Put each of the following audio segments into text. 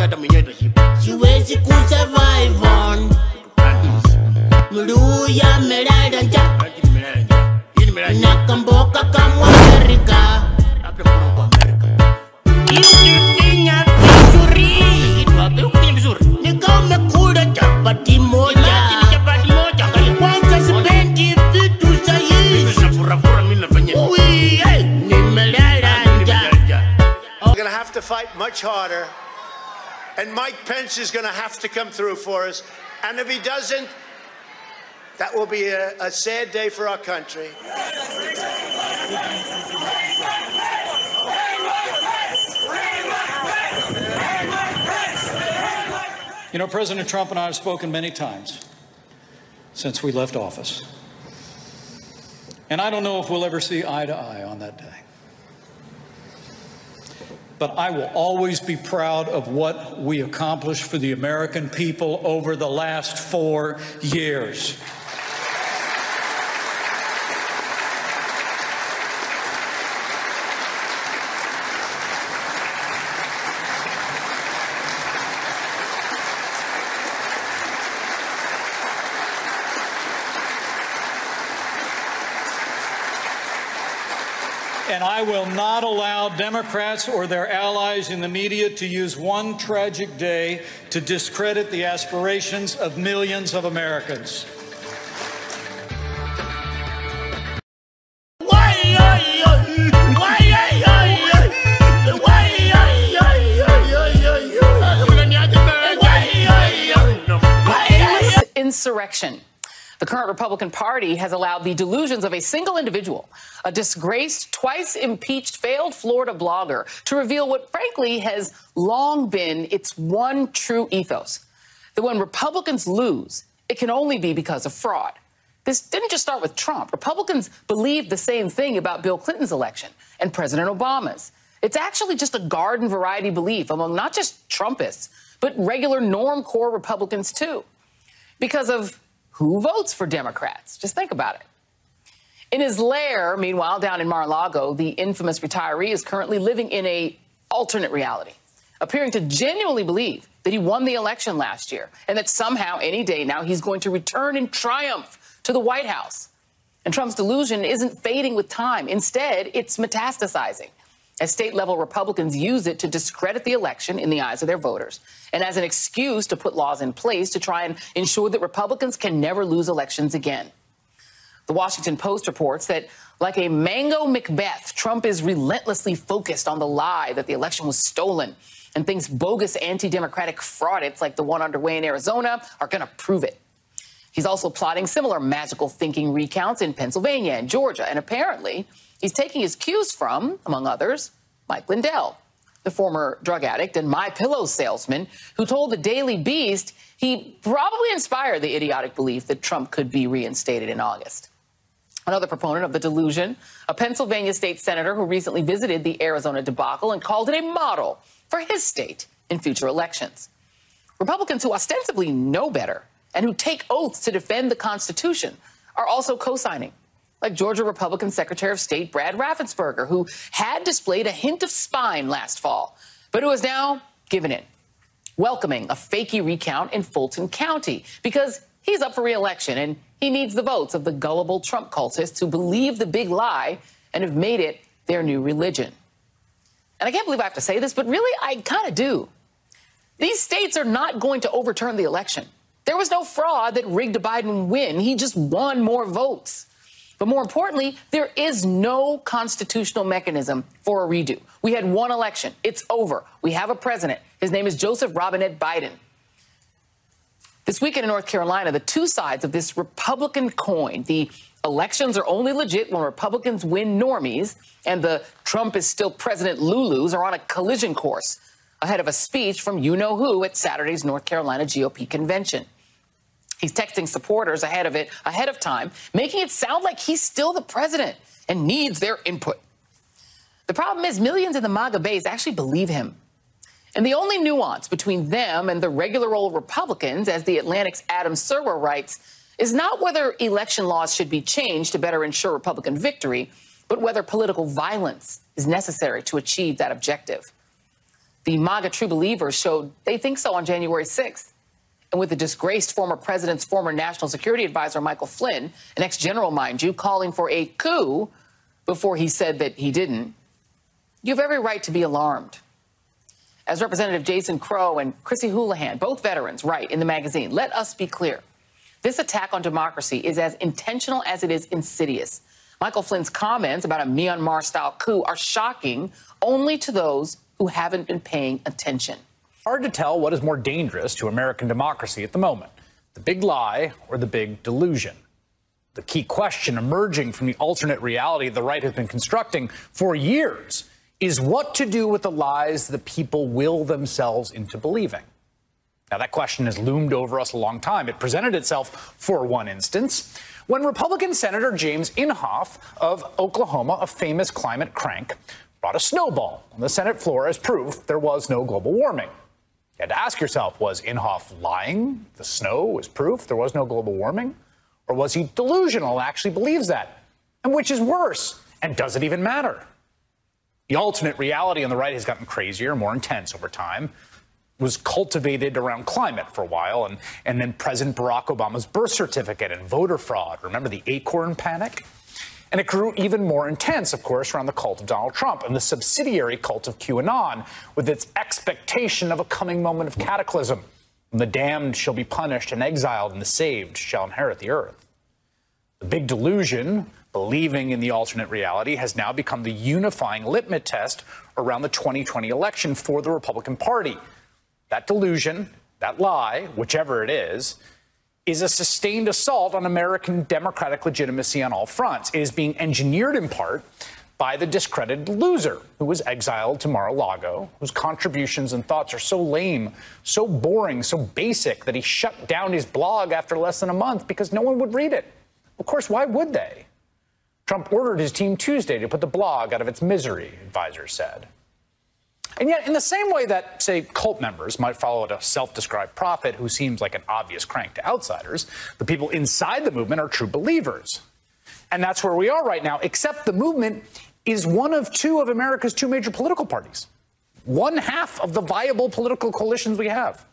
hata mwenyewe itashiba. siwezi kusurvive on mluya melala nja Ati nimelala njaa. Hii nimelala njaa. nakamboka kamwa amerika Labda kuna kwa Amerika. iukifinya vizuri Kitu wapi? Huku kwenye vizuri. nikamekula chapati moja chapati moja, angalia. kwanza sipendi vitu sahihi nafurafura, mimi nafanya. Ui, hey, nimelala Nimelala nja njaa. We're going to have to fight much harder. And Mike Pence is going to have to come through for us. And if he doesn't, that will be a, a sad day for our country. You know, President Trump and I have spoken many times since we left office. And I don't know if we'll ever see eye to eye on that day. But I will always be proud of what we accomplished for the American people over the last four years. And I will not allow Democrats or their allies in the media to use one tragic day to discredit the aspirations of millions of Americans. Insurrection. The current Republican Party has allowed the delusions of a single individual, a disgraced, twice impeached, failed Florida blogger, to reveal what, frankly, has long been its one true ethos that when Republicans lose, it can only be because of fraud. This didn't just start with Trump. Republicans believed the same thing about Bill Clinton's election and President Obama's. It's actually just a garden variety belief among not just Trumpists, but regular norm core Republicans too because of who votes for Democrats. Just think about it. In his lair, meanwhile, down in Mar-a-Lago, the infamous retiree is currently living in a alternate reality, appearing to genuinely believe that he won the election last year and that somehow, any day now, he's going to return in triumph to the White House. And Trump's delusion isn't fading with time. Instead, it's metastasizing as state level Republicans use it to discredit the election in the eyes of their voters and as an excuse to put laws in place to try and ensure that Republicans can never lose elections again. The Washington Post reports that, like a mango Macbeth, Trump is relentlessly focused on the lie that the election was stolen and thinks bogus anti democratic fraudits like the one underway in Arizona are going to prove it. He's also plotting similar magical thinking recounts in Pennsylvania and Georgia, and apparently he's taking his cues from, among others, Mike Lindell, the former drug addict and my pillow salesman who told the Daily Beast he probably inspired the idiotic belief that Trump could be reinstated in August. Another proponent of the delusion, a Pennsylvania state senator who recently visited the Arizona debacle and called it a model for his state in future elections. Republicans who ostensibly know better and who take oaths to defend the Constitution are also co signing, like Georgia Republican Secretary of State Brad Raffensperger, who had displayed a hint of spine last fall, but who has now given in, welcoming a fakey recount in Fulton County because he's up for reelection and he needs the votes of the gullible Trump cultists who believe the big lie and have made it their new religion. And I can't believe I have to say this, but really, I kind of do. These states are not going to overturn the election. There was no fraud that rigged a Biden win. He just won more votes. But more importantly, there is no constitutional mechanism for a redo. We had one election. It's over. We have a president. His name is Joseph Robinette Biden. This weekend in North Carolina, the two sides of this Republican coin, the elections are only legit when Republicans win normies, and the Trump is still president Lulus are on a collision course ahead of a speech from you know who at Saturday's North Carolina GOP convention. He's texting supporters ahead of it, ahead of time, making it sound like he's still the president and needs their input. The problem is, millions in the MAGA base actually believe him. And the only nuance between them and the regular old Republicans, as the Atlantic's Adam Serwer writes, is not whether election laws should be changed to better ensure Republican victory, but whether political violence is necessary to achieve that objective. The MAGA true believers showed they think so on January 6th. And with the disgraced former president's former national security advisor, Michael Flynn, an ex general, mind you, calling for a coup before he said that he didn't, you have every right to be alarmed. As Representative Jason Crow and Chrissy Houlihan, both veterans, write in the magazine, let us be clear. This attack on democracy is as intentional as it is insidious. Michael Flynn's comments about a Myanmar style coup are shocking only to those who haven't been paying attention. Hard to tell what is more dangerous to American democracy at the moment the big lie or the big delusion. The key question emerging from the alternate reality the right has been constructing for years is what to do with the lies the people will themselves into believing. Now, that question has loomed over us a long time. It presented itself, for one instance, when Republican Senator James Inhofe of Oklahoma, a famous climate crank, brought a snowball on the Senate floor as proof there was no global warming. You had to ask yourself was Inhofe lying? The snow was proof there was no global warming? Or was he delusional and actually believes that? And which is worse? And does it even matter? The alternate reality on the right has gotten crazier, more intense over time. Was cultivated around climate for a while, and, and then President Barack Obama's birth certificate and voter fraud. Remember the acorn panic? And it grew even more intense, of course, around the cult of Donald Trump and the subsidiary cult of QAnon, with its expectation of a coming moment of cataclysm. When the damned shall be punished and exiled, and the saved shall inherit the earth. The big delusion believing in the alternate reality has now become the unifying litmus test around the 2020 election for the Republican Party. That delusion, that lie, whichever it is, is a sustained assault on American democratic legitimacy on all fronts. It is being engineered in part by the discredited loser who was exiled to Mar a Lago, whose contributions and thoughts are so lame, so boring, so basic that he shut down his blog after less than a month because no one would read it. Of course, why would they? Trump ordered his team Tuesday to put the blog out of its misery, advisors said. And yet, in the same way that, say, cult members might follow a self described prophet who seems like an obvious crank to outsiders, the people inside the movement are true believers. And that's where we are right now, except the movement is one of two of America's two major political parties, one half of the viable political coalitions we have.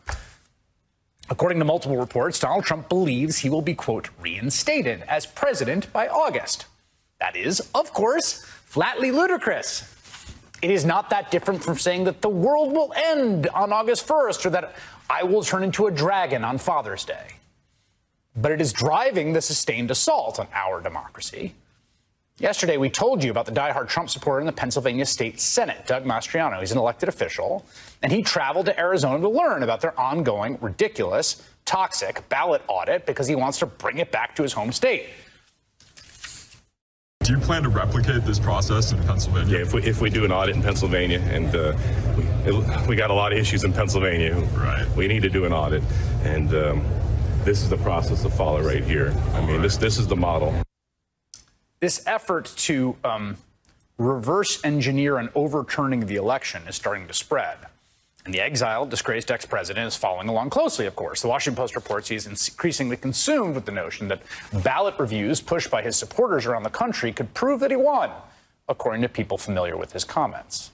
According to multiple reports, Donald Trump believes he will be, quote, reinstated as president by August. That is, of course, flatly ludicrous. It is not that different from saying that the world will end on August 1st or that I will turn into a dragon on Father's Day. But it is driving the sustained assault on our democracy. Yesterday, we told you about the diehard Trump supporter in the Pennsylvania State Senate, Doug Mastriano. He's an elected official, and he traveled to Arizona to learn about their ongoing, ridiculous, toxic ballot audit because he wants to bring it back to his home state. Do you plan to replicate this process in Pennsylvania? Yeah, if we, if we do an audit in Pennsylvania, and uh, we, it, we got a lot of issues in Pennsylvania, Right. We need to do an audit, and um, this is the process to follow right here. I mean, this this is the model. This effort to um, reverse engineer an overturning of the election is starting to spread. And the exiled, disgraced ex president is following along closely, of course. The Washington Post reports he's increasingly consumed with the notion that ballot reviews pushed by his supporters around the country could prove that he won, according to people familiar with his comments.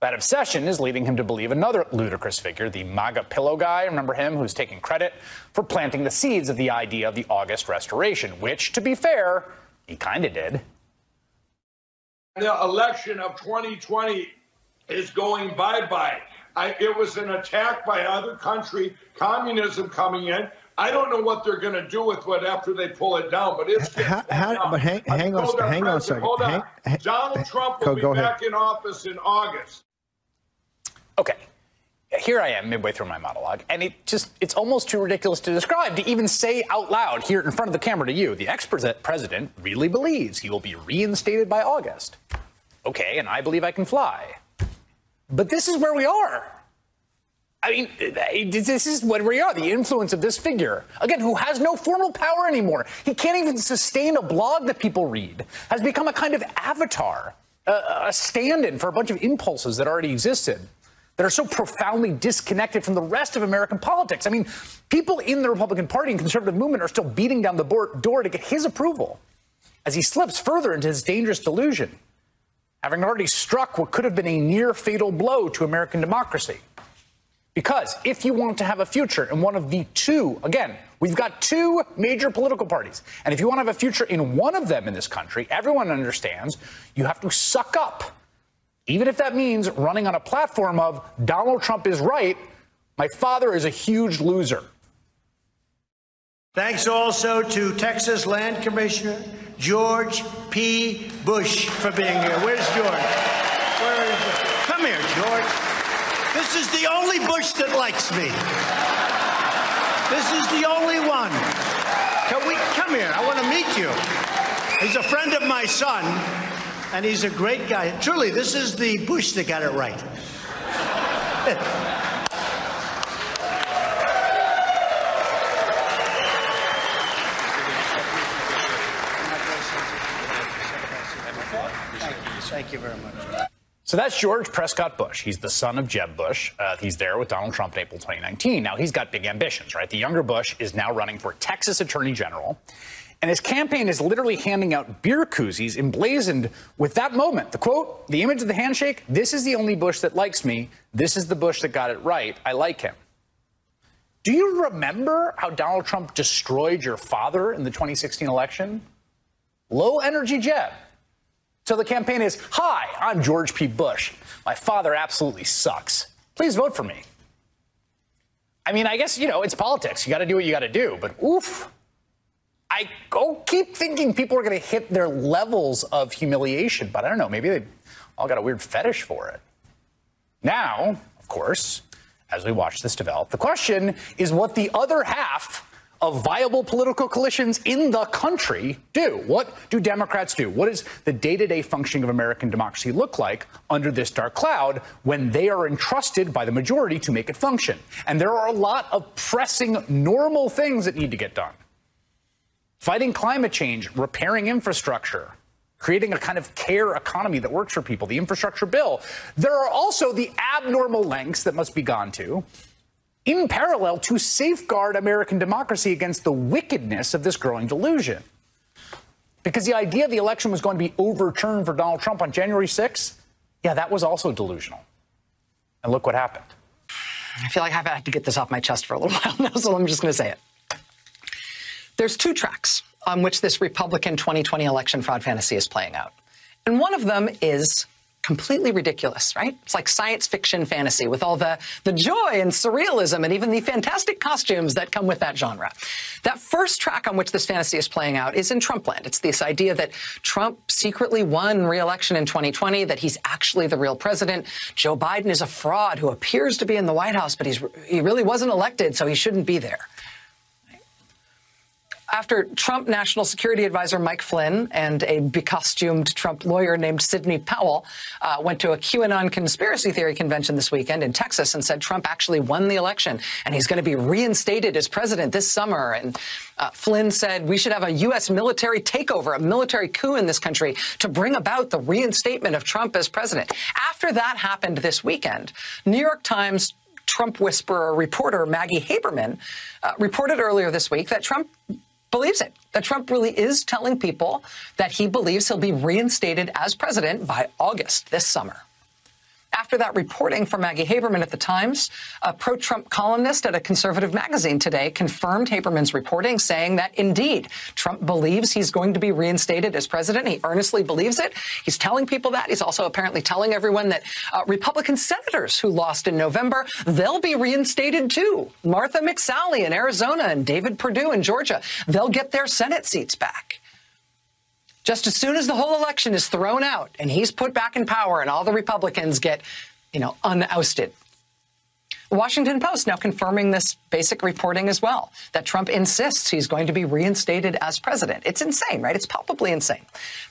That obsession is leading him to believe another ludicrous figure, the MAGA pillow guy. Remember him, who's taking credit for planting the seeds of the idea of the August restoration, which, to be fair, he kind of did. The election of 2020 is going bye bye. I, it was an attack by other country, communism coming in. I don't know what they're going to do with it after they pull it down, but it's How- how- but hang- hang on a told sec- our hang on a second. Hold on. Hang- hang- Donald Trump go- will be go ahead. back in office in August. Okay. Here I am midway through my monologue, and it just, it's almost too ridiculous to describe to even say out loud here in front of the camera to you. The ex president really believes he will be reinstated by August. Okay, and I believe I can fly. But this is where we are. I mean, eh, eh, this is what we are the influence of this figure, again, who has no formal power anymore. He can't even sustain a blog that people read, has become a kind of avatar, a, a stand in for a bunch of impulses that already existed that are so profoundly disconnected from the rest of American politics. I mean, people in the Republican Party and conservative movement are still beating down the door to get his approval as he slips further into his dangerous delusion. Having already struck what could have been a near fatal blow to American democracy. Because if you want to have a future in one of the two, again, we've got two major political parties. And if you want to have a future in one of them in this country, everyone understands you have to suck up. Even if that means running on a platform of Donald Trump is right, my father is a huge loser. Thanks also to Texas Land Commissioner George P. Bush for being here. Where's George? Where is he? Come here, George. This is the only Bush that likes me. This is the only one. Can we come here? I want to meet you. He's a friend of my son, and he's a great guy. Truly, this is the Bush that got it right. Thank you very much. So that's George Prescott Bush. He's the son of Jeb Bush. Uh, he's there with Donald Trump in April 2019. Now, he's got big ambitions, right? The younger Bush is now running for Texas Attorney General. And his campaign is literally handing out beer koozies emblazoned with that moment. The quote, the image of the handshake this is the only Bush that likes me. This is the Bush that got it right. I like him. Do you remember how Donald Trump destroyed your father in the 2016 election? Low energy Jeb. So the campaign is Hi, I'm George P. Bush. My father absolutely sucks. Please vote for me. I mean, I guess, you know, it's politics. You got to do what you got to do. But oof, I go keep thinking people are going to hit their levels of humiliation. But I don't know. Maybe they all got a weird fetish for it. Now, of course, as we watch this develop, the question is what the other half of viable political coalitions in the country do. What do Democrats do? What does the day to day functioning of American democracy look like under this dark cloud when they are entrusted by the majority to make it function? And there are a lot of pressing, normal things that need to get done. Fighting climate change, repairing infrastructure, creating a kind of care economy that works for people, the infrastructure bill. There are also the abnormal lengths that must be gone to in parallel to safeguard American democracy against the wickedness of this growing delusion. Because the idea the election was going to be overturned for Donald Trump on January 6th, yeah, that was also delusional. And look what happened. I feel like I've had to get this off my chest for a little while now, so I'm just going to say it. There's two tracks on which this Republican 2020 election fraud fantasy is playing out. And one of them is completely ridiculous, right? It's like science fiction fantasy with all the, the joy and surrealism and even the fantastic costumes that come with that genre. That first track on which this fantasy is playing out is in Trumpland. It's this idea that Trump secretly won re-election in 2020, that he's actually the real president. Joe Biden is a fraud who appears to be in the White House, but he's, he really wasn't elected, so he shouldn't be there after Trump National Security Advisor Mike Flynn and a becostumed Trump lawyer named Sidney Powell uh, went to a QAnon conspiracy theory convention this weekend in Texas and said Trump actually won the election and he's going to be reinstated as president this summer. And uh, Flynn said we should have a U.S. military takeover, a military coup in this country to bring about the reinstatement of Trump as president. After that happened this weekend, New York Times Trump whisperer reporter Maggie Haberman uh, reported earlier this week that Trump believes it, that Trump really is telling people that he believes he'll be reinstated as president by August this summer. After that reporting from Maggie Haberman at the Times, a pro Trump columnist at a conservative magazine today confirmed Haberman's reporting, saying that indeed Trump believes he's going to be reinstated as president. He earnestly believes it. He's telling people that. He's also apparently telling everyone that uh, Republican senators who lost in November, they'll be reinstated too. Martha McSally in Arizona and David Perdue in Georgia, they'll get their Senate seats back. Just as soon as the whole election is thrown out and he's put back in power and all the Republicans get, you know, unousted. The Washington Post now confirming this basic reporting as well that Trump insists he's going to be reinstated as president. It's insane, right? It's palpably insane.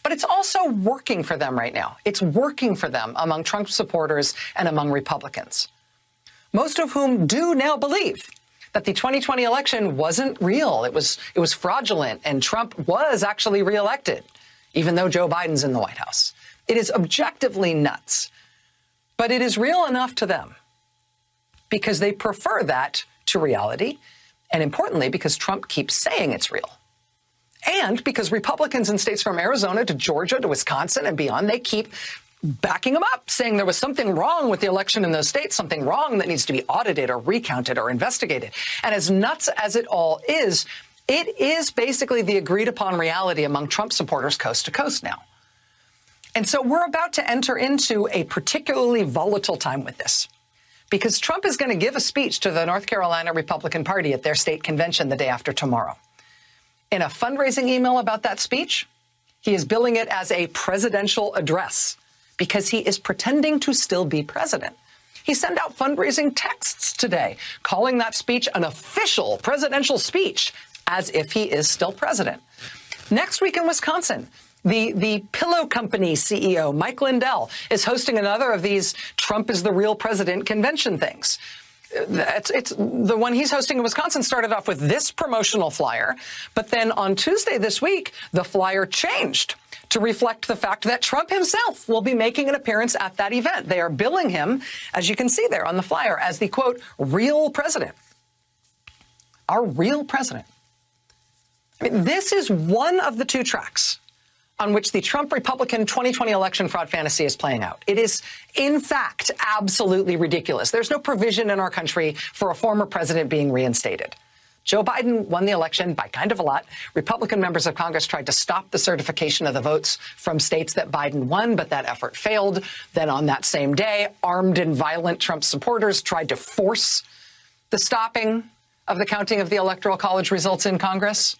But it's also working for them right now. It's working for them among Trump supporters and among Republicans, most of whom do now believe that the 2020 election wasn't real. It was it was fraudulent and Trump was actually reelected even though Joe Biden's in the White House. It is objectively nuts, but it is real enough to them because they prefer that to reality, and importantly, because Trump keeps saying it's real. And because Republicans in states from Arizona to Georgia to Wisconsin and beyond, they keep backing him up, saying there was something wrong with the election in those states, something wrong that needs to be audited or recounted or investigated. And as nuts as it all is, it is basically the agreed upon reality among Trump supporters coast to coast now. And so we're about to enter into a particularly volatile time with this because Trump is going to give a speech to the North Carolina Republican Party at their state convention the day after tomorrow. In a fundraising email about that speech, he is billing it as a presidential address because he is pretending to still be president. He sent out fundraising texts today calling that speech an official presidential speech as if he is still president. Next week in Wisconsin, the, the pillow company CEO, Mike Lindell, is hosting another of these Trump is the real president convention things. It's, it's, the one he's hosting in Wisconsin started off with this promotional flyer, but then on Tuesday this week, the flyer changed to reflect the fact that Trump himself will be making an appearance at that event. They are billing him, as you can see there on the flyer, as the quote, real president. Our real president. I mean, this is one of the two tracks on which the Trump Republican 2020 election fraud fantasy is playing out. It is, in fact, absolutely ridiculous. There's no provision in our country for a former president being reinstated. Joe Biden won the election by kind of a lot. Republican members of Congress tried to stop the certification of the votes from states that Biden won, but that effort failed. Then on that same day, armed and violent Trump supporters tried to force the stopping of the counting of the Electoral College results in Congress.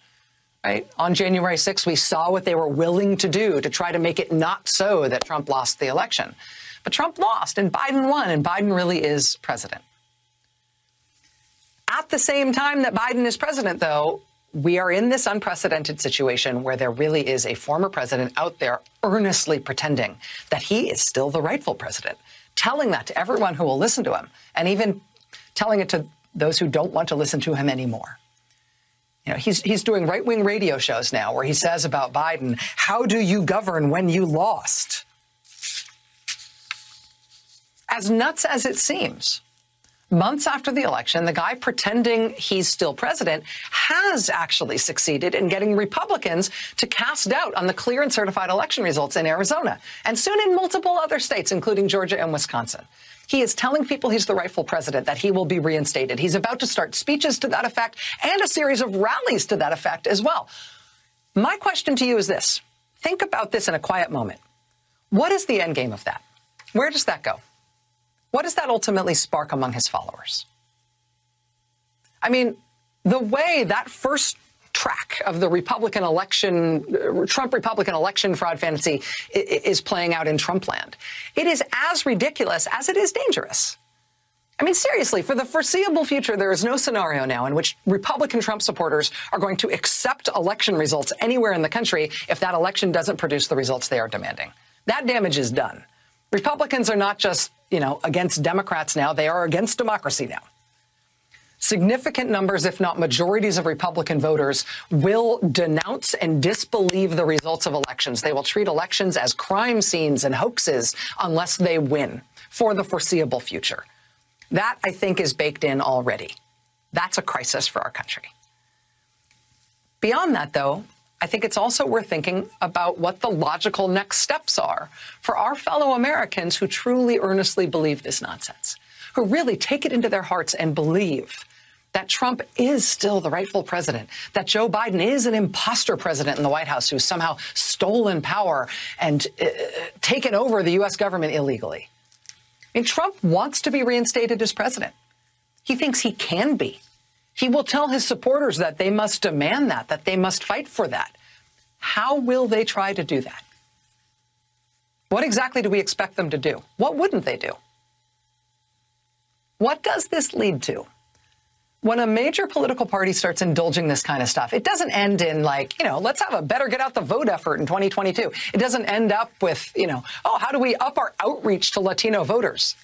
Right? On January 6th, we saw what they were willing to do to try to make it not so that Trump lost the election. But Trump lost and Biden won, and Biden really is president. At the same time that Biden is president, though, we are in this unprecedented situation where there really is a former president out there earnestly pretending that he is still the rightful president, telling that to everyone who will listen to him, and even telling it to those who don't want to listen to him anymore. You know, he's he's doing right-wing radio shows now where he says about Biden, "How do you govern when you lost?" As nuts as it seems, months after the election, the guy pretending he's still president has actually succeeded in getting Republicans to cast doubt on the clear and certified election results in Arizona and soon in multiple other states, including Georgia and Wisconsin. He is telling people he's the rightful president, that he will be reinstated. He's about to start speeches to that effect and a series of rallies to that effect as well. My question to you is this think about this in a quiet moment. What is the end game of that? Where does that go? What does that ultimately spark among his followers? I mean, the way that first track of the Republican election, uh, Trump Republican election fraud fantasy is playing out in Trump land. It is as ridiculous as it is dangerous. I mean, seriously, for the foreseeable future, there is no scenario now in which Republican Trump supporters are going to accept election results anywhere in the country if that election doesn't produce the results they are demanding. That damage is done. Republicans are not just, you know, against Democrats now, they are against democracy now significant numbers, if not majorities of Republican voters will denounce and disbelieve the results of elections. They will treat elections as crime scenes and hoaxes unless they win for the foreseeable future. That, I think, is baked in already. That's a crisis for our country. Beyond that, though, I think it's also worth thinking about what the logical next steps are for our fellow Americans who truly earnestly believe this nonsense, who really take it into their hearts and believe that Trump is still the rightful president, that Joe Biden is an imposter president in the White House who's somehow stolen power and uh, taken over the U.S. government illegally. I mean, Trump wants to be reinstated as president. He thinks he can be. He will tell his supporters that they must demand that, that they must fight for that. How will they try to do that? What exactly do we expect them to do? What wouldn't they do? What does this lead to? when a major political party starts indulging this kind of stuff, it doesn't end in like, you know, let's have a better get out the vote effort in 2022. It doesn't end up with, you know, oh, how do we up our outreach to Latino voters?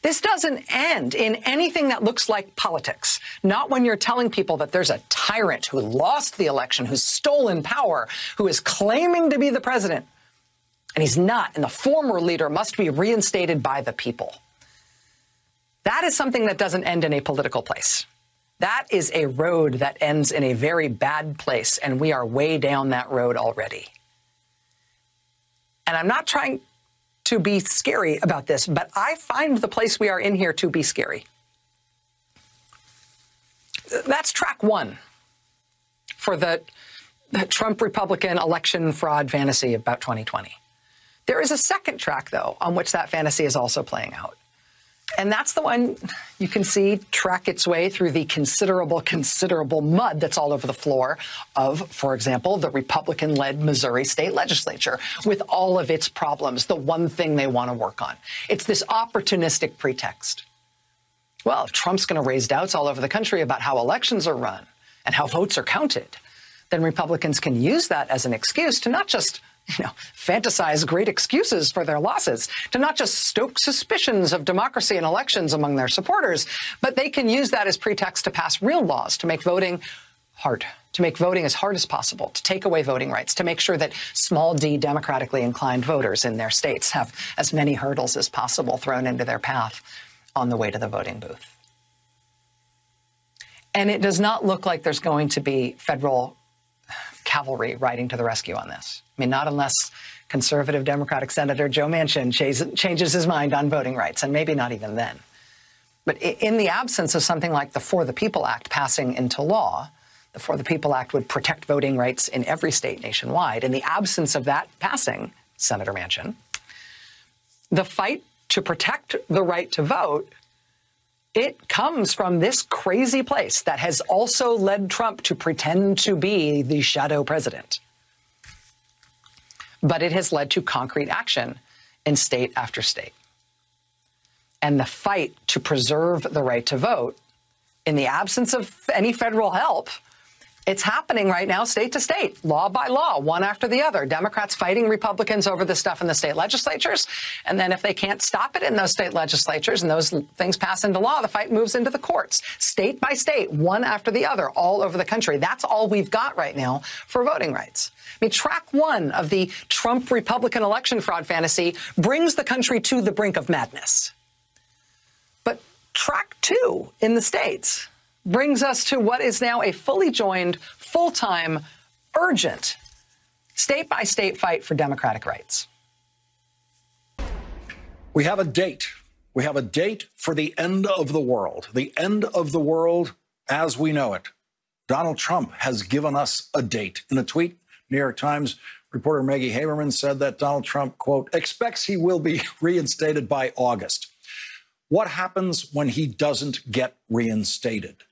This doesn't end in anything that looks like politics. Not when you're telling people that there's a tyrant who lost the election, who's stolen power, who is claiming to be the president. And he's not, and the former leader must be reinstated by the people. That is something that doesn't end in a political place. That is a road that ends in a very bad place, and we are way down that road already. And I'm not trying to be scary about this, but I find the place we are in here to be scary. That's track one for the, the Trump Republican election fraud fantasy about 2020. There is a second track, though, on which that fantasy is also playing out. And that's the one you can see track its way through the considerable, considerable mud that's all over the floor of, for example, the Republican led Missouri state legislature with all of its problems, the one thing they want to work on. It's this opportunistic pretext. Well, if Trump's going to raise doubts all over the country about how elections are run and how votes are counted, then Republicans can use that as an excuse to not just you know, fantasize great excuses for their losses, to not just stoke suspicions of democracy and elections among their supporters, but they can use that as pretext to pass real laws to make voting hard, to make voting as hard as possible, to take away voting rights, to make sure that small d democratically inclined voters in their states have as many hurdles as possible thrown into their path on the way to the voting booth. And it does not look like there's going to be federal cavalry riding to the rescue on this. I mean, not unless conservative Democratic Senator Joe Manchin changes his mind on voting rights, and maybe not even then. But in the absence of something like the For the People Act passing into law, the For the People Act would protect voting rights in every state nationwide. In the absence of that passing, Senator Manchin, the fight to protect the right to vote it comes from this crazy place that has also led Trump to pretend to be the shadow president. But it has led to concrete action in state after state. And the fight to preserve the right to vote, in the absence of any federal help, it's happening right now, state to state, law by law, one after the other. Democrats fighting Republicans over this stuff in the state legislatures. And then if they can't stop it in those state legislatures and those things pass into law, the fight moves into the courts, state by state, one after the other, all over the country. That's all we've got right now for voting rights. I mean, track one of the Trump Republican election fraud fantasy brings the country to the brink of madness. But track two in the states brings us to what is now a fully joined, full time, urgent, state by state fight for democratic rights. We have a date. We have a date for the end of the world, the end of the world as we know it. Donald Trump has given us a date. In a tweet, New York Times reporter Maggie Haberman said that Donald Trump, quote, expects he will be reinstated by August. What happens when he doesn't get reinstated?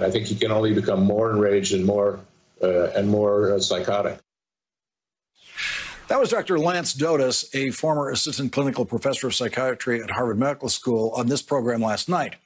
I think he can only become more enraged and more uh, and more uh, psychotic. That was Dr. Lance Dodes, a former assistant clinical professor of psychiatry at Harvard Medical School, on this program last night.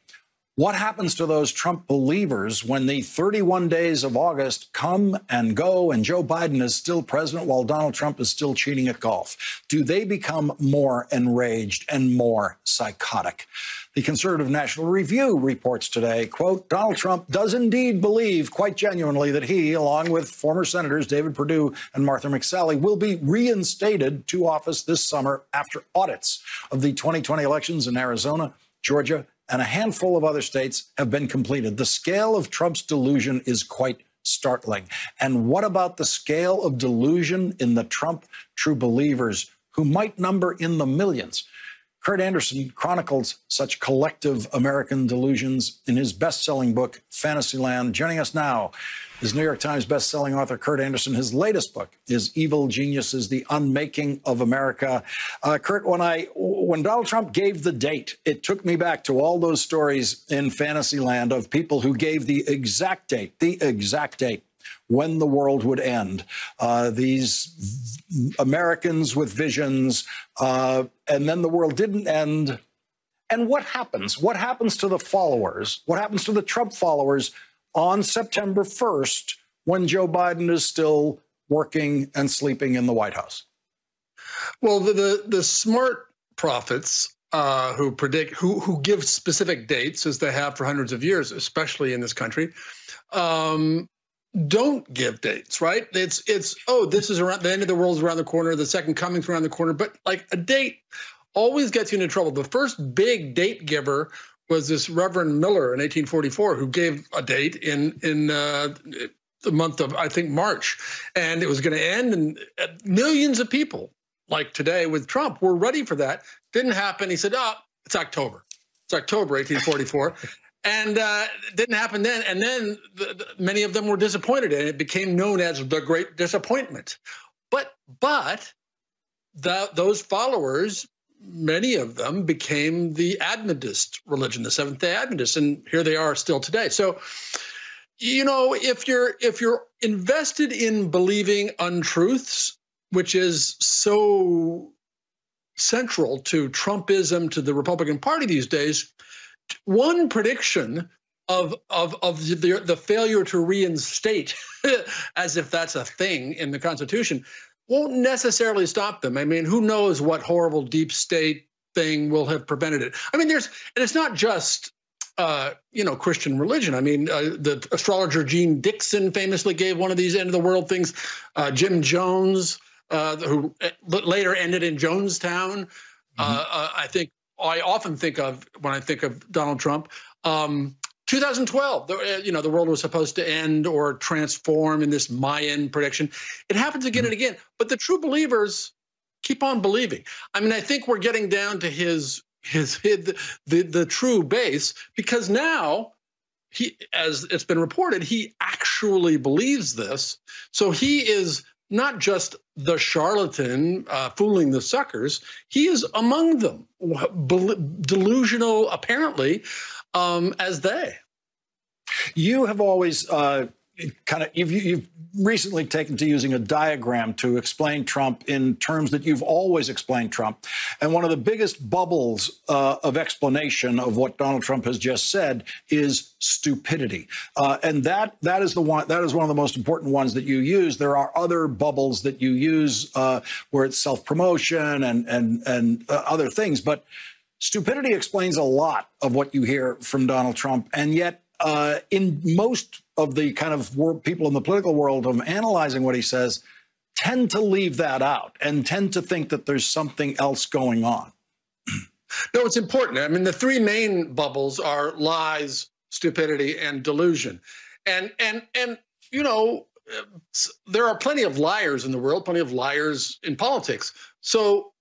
What happens to those Trump believers when the 31 days of August come and go and Joe Biden is still president while Donald Trump is still cheating at golf? Do they become more enraged and more psychotic? The Conservative National Review reports today, quote, Donald Trump does indeed believe quite genuinely that he, along with former Senators David Perdue and Martha McSally, will be reinstated to office this summer after audits of the 2020 elections in Arizona, Georgia, and a handful of other states have been completed. The scale of Trump's delusion is quite startling. And what about the scale of delusion in the Trump true believers who might number in the millions? Kurt Andersen chronicles such collective American delusions in his best selling book, Fantasyland. Joining us now is New York Times best-selling author Kurt Andersen. His latest book is Evil Geniuses: The Unmaking of America. Uh, Kurt, when I when Donald Trump gave the date, it took me back to all those stories in Fantasyland of people who gave the exact date, the exact date when the world would end. Uh, these Americans with visions, uh, and then the world didn't end. And what happens? What happens to the followers? What happens to the Trump followers on September 1st when Joe Biden is still working and sleeping in the White House? Well, the the, the smart prophets uh, who predict who who give specific dates as they have for hundreds of years, especially in this country, um, don't give dates. Right? It's it's oh this is around the end of the world is around the corner, the second coming's around the corner, but like a date always gets you into trouble. The first big date giver was this Reverend Miller in 1844 who gave a date in in uh, the month of I think March, and it was going to end, and millions of people like today with Trump were ready for that. Didn't happen. He said, "Oh, it's October. It's October 1844." and uh, didn't happen then. And then the, the, many of them were disappointed, and it became known as the Great Disappointment. But but the, those followers, many of them became the Adventist religion, the Seventh Day Adventists, and here they are still today. So, you know, if you're if you're invested in believing untruths, which is so central to Trumpism, to the Republican Party these days, one prediction of of of the the failure to reinstate, as if that's a thing in the Constitution, won't necessarily stop them. I mean, who knows what horrible deep state thing will have prevented it? I mean, there's and it's not just uh, you know Christian religion. I mean, uh, the astrologer Jeane Dixon famously gave one of these end of the world things. Uh, Jim Jones, uh, who uh, later ended in Jonestown. Mm-hmm. I think I often think of when I think of Donald Trump. Um, 2012, the, you know, the world was supposed to end or transform in this Mayan prediction. It happens again and again, but the true believers keep on believing. I mean, I think we're getting down to his his, his the, the the true base because now he, as it's been reported, he actually believes this. So he is not just the charlatan uh, fooling the suckers, he is among them, delusional apparently um, as they. You have always uh, kind of you've, you've recently taken to using a diagram to explain Trump in terms that you've always explained Trump. And one of the biggest bubbles uh, of explanation of what Donald Trump has just said is stupidity. Uh, and that that is the one that is one of the most important ones that you use. There are other bubbles that you use uh, where it's self promotion and and and uh, other things, but. Stupidity explains a lot of what you hear from Donald Trump, and yet uh, in most of the kind of world, people in the political world of analyzing what he says tend to leave that out and tend to think that there's something else going on. no, it's important. I mean, the three main bubbles are lies, stupidity, and delusion. And and and you know, there are plenty of liars in the world, plenty of liars in politics. So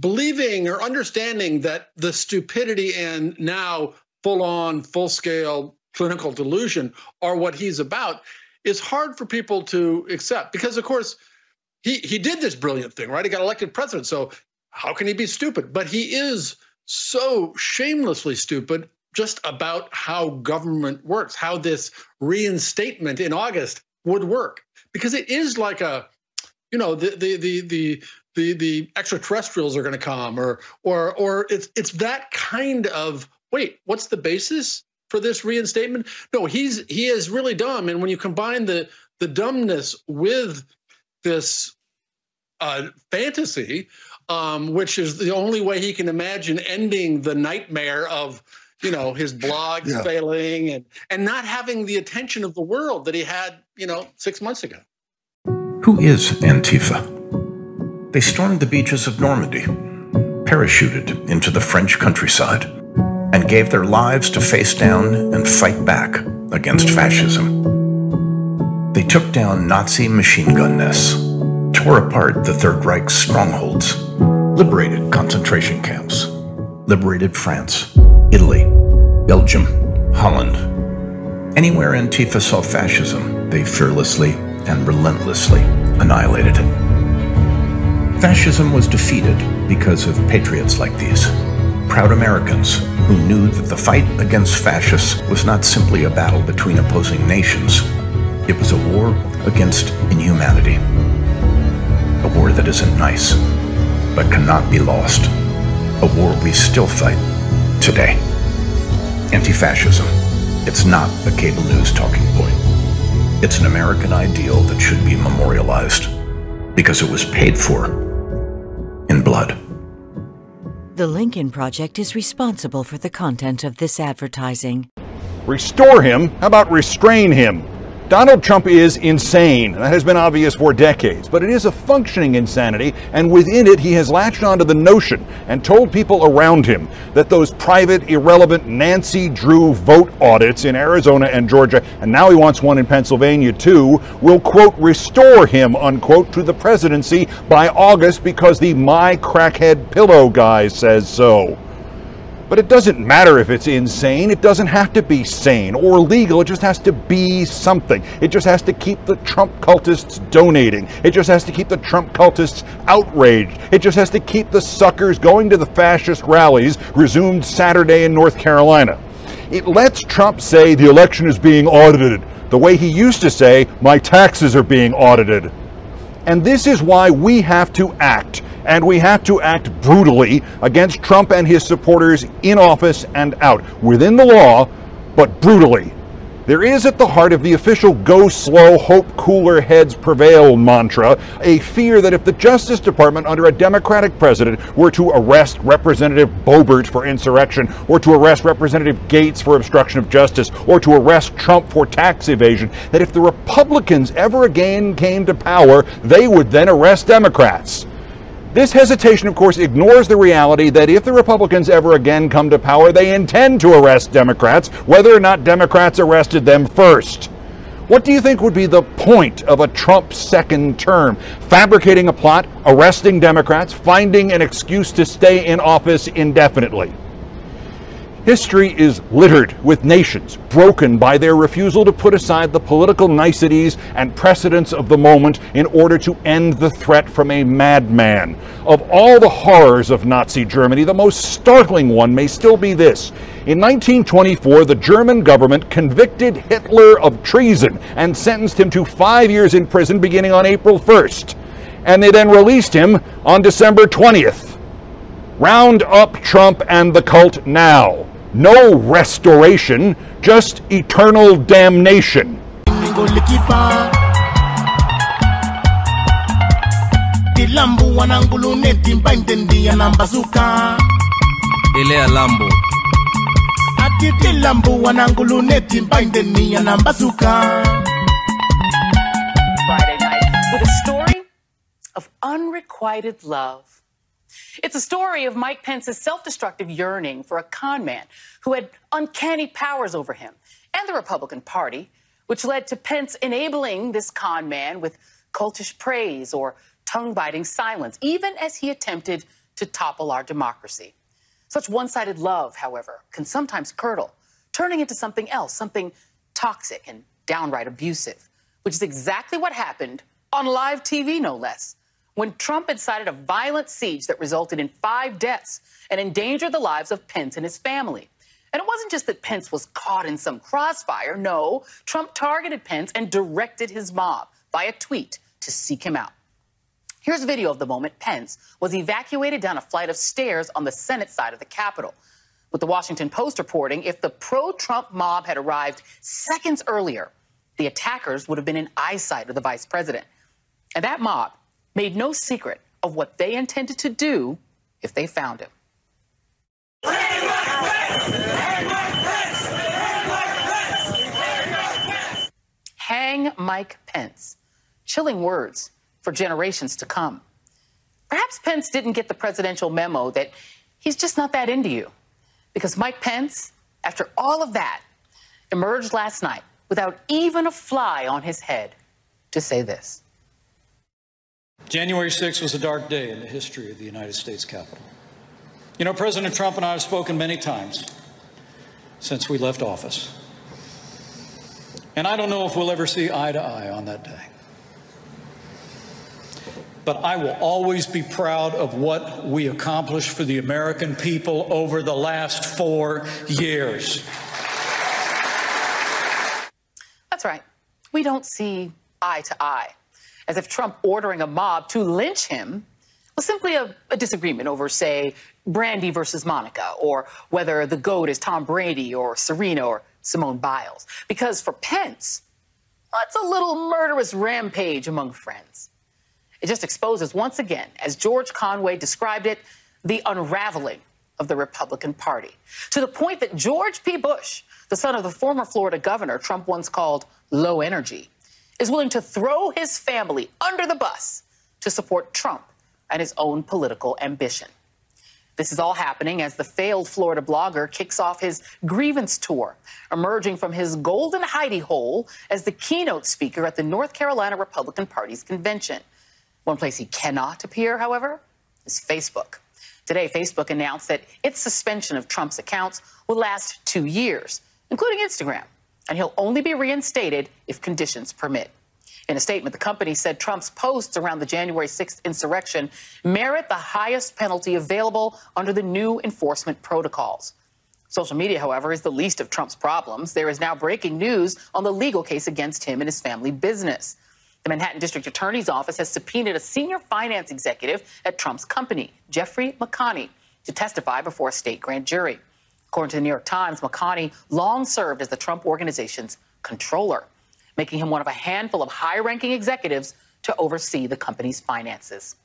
believing or understanding that the stupidity and now full on, full scale clinical delusion are what he's about is hard for people to accept. Because of course he he did this brilliant thing right? He got elected president so how can he be stupid? But he is so shamelessly stupid just about how government works how this reinstatement in august would work. Because it is like a you know the the the the the, the extraterrestrials are going to come or or or it's it's that kind of wait what's the basis for this reinstatement? No, he's he is really dumb. And when you combine the the dumbness with this uh, fantasy, um, which is the only way he can imagine ending the nightmare of you know his blogs yeah. failing and and not having the attention of the world that he had you know six months ago. Who is Antifa? They stormed the beaches of Normandy, parachuted into the French countryside and gave their lives to face down and fight back against fascism. They took down Nazi machine gun nests, tore apart the Third Reich's strongholds, liberated concentration camps, liberated France, Italy, Belgium, Holland. Anywhere Antifa saw fascism, they fearlessly and relentlessly annihilated it. Fascism was defeated because of patriots like these proud Americans who knew that the fight against fascists was not simply a battle between opposing nations. It was a war against inhumanity. A war that isn't nice, but cannot be lost. A war we still fight today. Anti-fascism. It's not a cable news talking point. It's an American ideal that should be memorialized because it was paid for in blood. The Lincoln Project is responsible for the content of this advertising. Restore him? How about restrain him? Donald Trump is insane. That has been obvious for decades, but it is a functioning insanity, and within it, he has latched onto the notion and told people around him that those private, irrelevant Nancy Drew vote audits in Arizona and Georgia, and now he wants one in Pennsylvania too, will, quote, restore him, unquote, to the presidency by August because the My Crackhead Pillow guy says so. But it doesn't matter if it's insane. It doesn't have to be sane or legal. It just has to be something. It just has to keep the Trump cultists donating. It just has to keep the Trump cultists outraged. It just has to keep the suckers going to the fascist rallies resumed Saturday in North Carolina. It lets Trump say the election is being audited, the way he used to say, my taxes are being audited. And this is why we have to act and we have to act brutally against Trump and his supporters in office and out, within the law, but brutally. There is at the heart of the official go slow, hope cooler heads prevail mantra a fear that if the Justice Department under a Democratic president were to arrest Representative Boebert for insurrection, or to arrest Representative Gaetz for obstruction of justice, or to arrest Trump for tax evasion, that if the Republicans ever again came to power, they would then arrest Democrats. This hesitation, of course, ignores the reality that if the Republicans ever again come to power, they intend to arrest Democrats, whether or not Democrats arrested them first. What do you think would be the point of a Trump second term? Fabricating a plot, arresting Democrats, finding an excuse to stay in office indefinitely. History is littered with nations broken by their refusal to put aside the political niceties and precedents of the moment in order to end the threat from a madman. Of all the horrors of Nazi Germany, the most startling one may still be this. In 1924, the German government convicted Hitler of treason and sentenced him to five years in prison beginning on April 1st. And they then released him on December 20th. Round up Trump and the cult now. No restoration, just eternal damnation. Tilambu wanangulu netimba intendia na mbazuka ile ya lambo Ati tilambu wanangulu netimba intendia na mbazuka Friday night with a story of unrequited love. It's a story of Mike Pence's self destructive yearning for a con man who had uncanny powers over him and the Republican Party, which led to Pence enabling this con man with cultish praise or tongue biting silence, even as he attempted to topple our democracy. Such one sided love, however, can sometimes curdle, turning into something else, something toxic and downright abusive, which is exactly what happened on live TV, no less when Trump incited a violent siege that resulted in five deaths and endangered the lives of Pence and his family. And it wasn't just that Pence was caught in some crossfire. No, Trump targeted Pence and directed his mob via tweet to seek him out. Here's a video of the moment Pence was evacuated down a flight of stairs on the Senate side of the Capitol. With the Washington Post reporting, if the pro Trump mob had arrived seconds earlier, the attackers would have been in eyesight of the vice president. And that mob made no secret of what they intended to do if they found him. Hang Mike Pence. Chilling words for generations to come. Perhaps Pence didn't get the presidential memo that he's just not that into you. Because Mike Pence, after all of that, emerged last night without even a fly on his head to say this. January 6th was a dark day in the history of the United States Capitol. You know, President Trump and I have spoken many times since we left office. And I don't know if we'll ever see eye to eye on that day. But I will always be proud of what we accomplished for the American people over the last four years. That's right. We don't see eye to eye as if Trump ordering a mob to lynch him was simply a, a, disagreement over, say, Brandy versus Monica, or whether the GOAT is Tom Brady or Serena or Simone Biles. Because for Pence, well, it's a little murderous rampage among friends. It just exposes once again, as George Conway described it, the unraveling of the Republican Party, to the point that George P. Bush, the son of the former Florida governor Trump once called low energy, is willing to throw his family under the bus to support Trump and his own political ambition. This is all happening as the failed Florida blogger kicks off his grievance tour, emerging from his golden hidey hole as the keynote speaker at the North Carolina Republican Party's convention. One place he cannot appear, however, is Facebook. Today, Facebook announced that its suspension of Trump's accounts will last two years, including Instagram, and he'll only be reinstated if conditions permit. In a statement, the company said Trump's posts around the January 6th insurrection merit the highest penalty available under the new enforcement protocols. Social media, however, is the least of Trump's problems. There is now breaking news on the legal case against him and his family business. The Manhattan District Attorney's Office has subpoenaed a senior finance executive at Trump's company, Jeffrey McConney, to testify before a state grand jury. According to the New York Times, McConney long served as the Trump organization's controller making him one of a handful of high ranking executives to oversee the company's finances.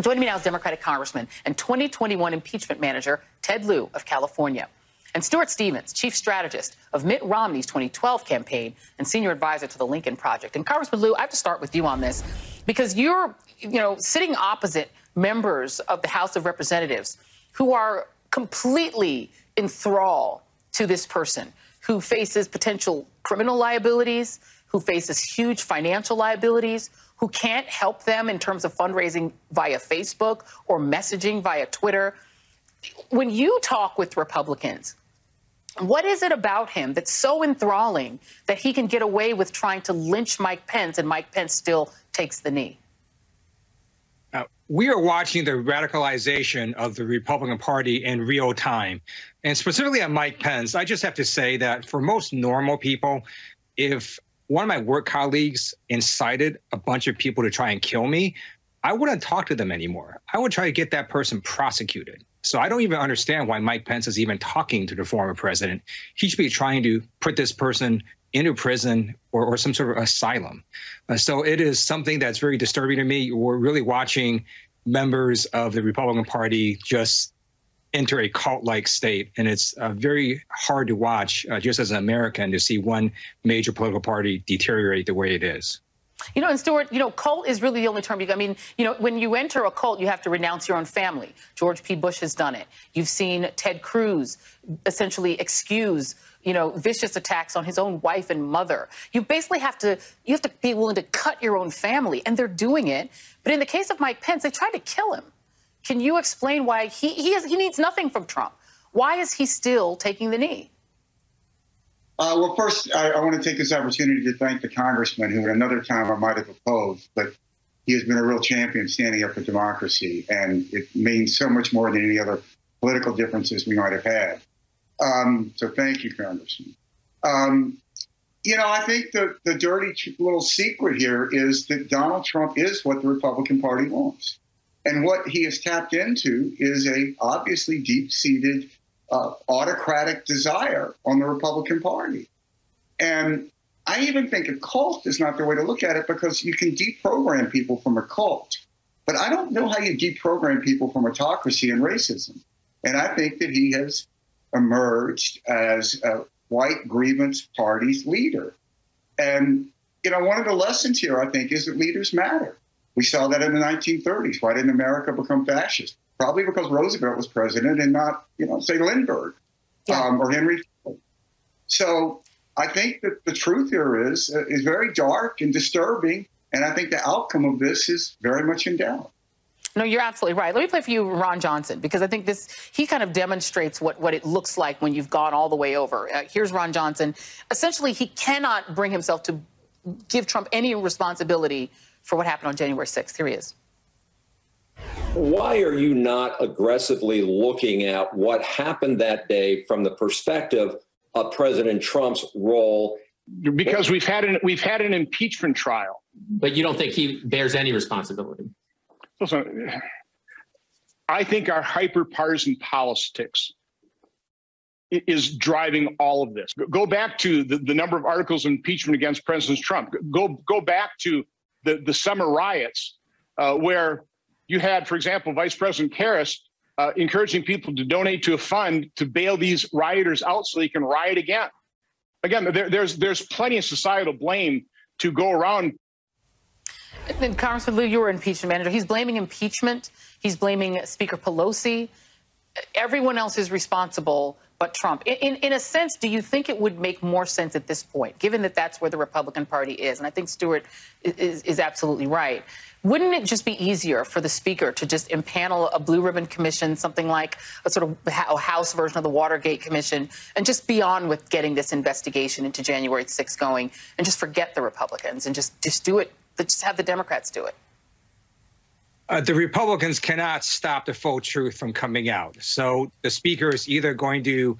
Joining me now is Democratic Congressman and 2021 impeachment manager Ted Lieu of California, and Stuart Stevens, chief strategist of Mitt Romney's 2012 campaign and senior advisor to the Lincoln Project. And Congressman Lieu, I have to start with you on this because you're, you know, sitting opposite members of the House of Representatives who are completely enthralled to this person who faces potential criminal liabilities, who faces huge financial liabilities, who can't help them in terms of fundraising via Facebook or messaging via Twitter. When you talk with Republicans, what is it about him that's so enthralling that he can get away with trying to lynch Mike Pence and Mike Pence still takes the knee? Uh, we are watching the radicalization of the Republican Party in real time. And specifically on Mike Pence, I just have to say that for most normal people, if one of my work colleagues incited a bunch of people to try and kill me, I wouldn't talk to them anymore. I would try to get that person prosecuted. So I don't even understand why Mike Pence is even talking to the former president. He should be trying to put this person into prison or, or some sort of asylum. Uh, so it is something that's very disturbing to me. We're really watching members of the Republican Party just enter a cult-like state, and it's uh, very hard to watch, uh, just as an American, to see one major political party deteriorate the way it is. You know, and Stuart, you know, cult is really the only term you. I mean, you know, when you enter a cult, you have to renounce your own family. George P. Bush has done it. You've seen Ted Cruz essentially excuse, you know, vicious attacks on his own wife and mother. You basically have to you have to be willing to cut your own family, and they're doing it. But in the case of Mike Pence, they tried to kill him. Can you explain why he he, has, he needs nothing from Trump? Why is he still taking the knee? Uh, well, first, I, I, want to take this opportunity to thank the congressman who, at another time, I might have opposed, but he has been a real champion standing up for democracy, and it means so much more than any other political differences we might have had. Um, so, thank you, Congressman. Um, you know, I think the, the dirty little secret here is that Donald Trump is what the Republican Party wants. And what he has tapped into is a obviously deep-seated uh, autocratic desire on the Republican Party. And I even think a cult is not the way to look at it because you can deprogram people from a cult. But I don't know how you deprogram people from autocracy and racism. And I think that he has emerged as a white grievance party's leader. And, you know, one of the lessons here, I think, is that leaders matter. We saw that in the 1930s. Why didn't America become fascist? probably because Roosevelt was president and not, you know, say Lindbergh yeah. um, or Henry. So I think that the truth here is uh, is very dark and disturbing, and I think the outcome of this is very much in doubt. No, you're absolutely right. Let me play for you Ron Johnson because I think this he kind of demonstrates what what it looks like when you've gone all the way over. Uh, here's Ron Johnson. Essentially, he cannot bring himself to give Trump any responsibility for what happened on January 6th. Here he is why are you not aggressively looking at what happened that day from the perspective of President Trump's role? Because we've had an we've had an impeachment trial. But you don't think he bears any responsibility? Listen, I think our hyper-partisan politics is driving all of this. Go back to the, the number of articles of impeachment against President Trump. Go go back to the, the summer riots uh, where you had, for example, Vice President Harris uh, encouraging people to donate to a fund to bail these rioters out so they can riot again. Again, there, there's there's plenty of societal blame to go around. And Congressman Lieu, you were impeachment manager. He's blaming impeachment. He's blaming Speaker Pelosi. Everyone else is responsible but Trump. In, in, in, a sense, do you think it would make more sense at this point, given that that's where the Republican Party is? And I think Stuart is, is absolutely right. Wouldn't it just be easier for the Speaker to just impanel a blue ribbon commission, something like a sort of a House version of the Watergate Commission, and just be on with getting this investigation into January 6th going, and just forget the Republicans and just just do it, just have the Democrats do it? Uh, the Republicans cannot stop the full truth from coming out. So the speaker is either going to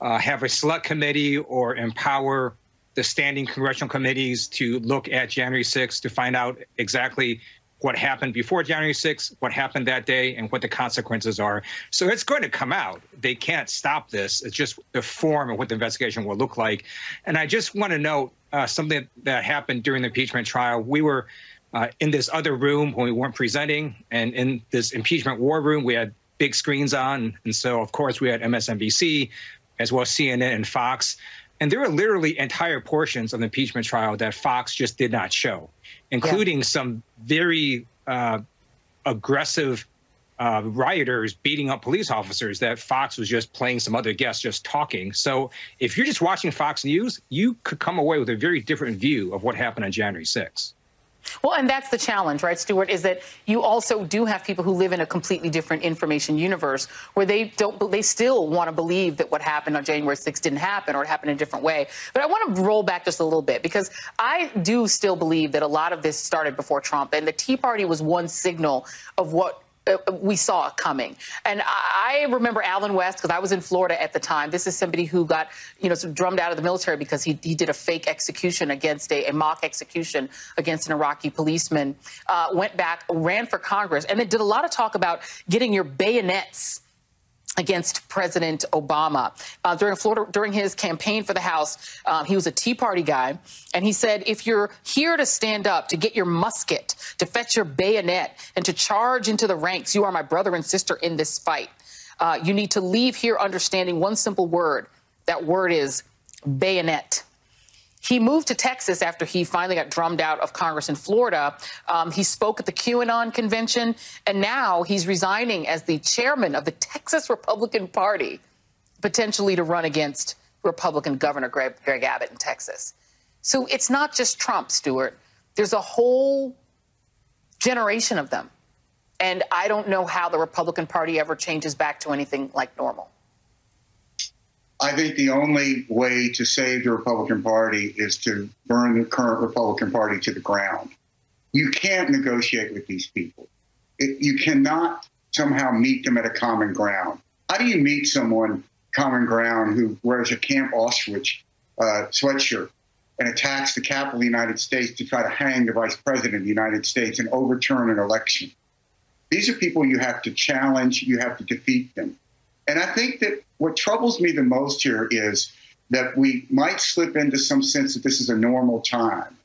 uh, have a select committee or empower the standing congressional committees to look at January 6th to find out exactly what happened before January 6th, what happened that day, and what the consequences are. So it's going to come out. They can't stop this. It's just the form of what the investigation will look like. And I just want to note uh, something that happened during the impeachment trial. We were uh, in this other room when we weren't presenting, and in this impeachment war room, we had big screens on, and so of course we had MSNBC, as well as CNN and Fox, and there were literally entire portions of the impeachment trial that Fox just did not show, including yeah. some very uh, aggressive uh, rioters beating up police officers that Fox was just playing some other guests just talking. So if you're just watching Fox News, you could come away with a very different view of what happened on January 6th. Well, and that's the challenge, right, Stuart, is that you also do have people who live in a completely different information universe where they don't, they still want to believe that what happened on January 6th didn't happen or it happened in a different way. But I want to roll back just a little bit because I do still believe that a lot of this started before Trump and the Tea Party was one signal of what we saw coming. And I remember Allen West because I was in Florida at the time. This is somebody who got, you know, sort of drummed out of the military because he, he did a fake execution against a, a mock execution against an Iraqi policeman. Uh, went back, ran for Congress, and then did a lot of talk about getting your bayonets against President Obama. Uh, during Florida, during his campaign for the House, um, he was a Tea Party guy, and he said, "If you're here to stand up, to get your musket, to fetch your bayonet, and to charge into the ranks, you are my brother and sister in this fight. Uh, you need to leave here understanding one simple word. That word is bayonet." He moved to Texas after he finally got drummed out of Congress in Florida. Um, he spoke at the QAnon convention, and now he's resigning as the chairman of the Texas Republican Party, potentially to run against Republican Governor Greg, Greg Abbott in Texas. So it's not just Trump, Stuart. There's a whole generation of them. And I don't know how the Republican Party ever changes back to anything like normal. I think the only way to save the Republican Party is to burn the current Republican Party to the ground. You can't negotiate with these people. It, you cannot somehow meet them at a common ground. How do you meet someone common ground who wears a Camp Auschwitz uh, sweatshirt and attacks the Capitol of the United States to try to hang the Vice President of the United States and overturn an election? These are people you have to challenge, you have to defeat them. And I think that what troubles me the most here is that we might slip into some sense that this is a normal time.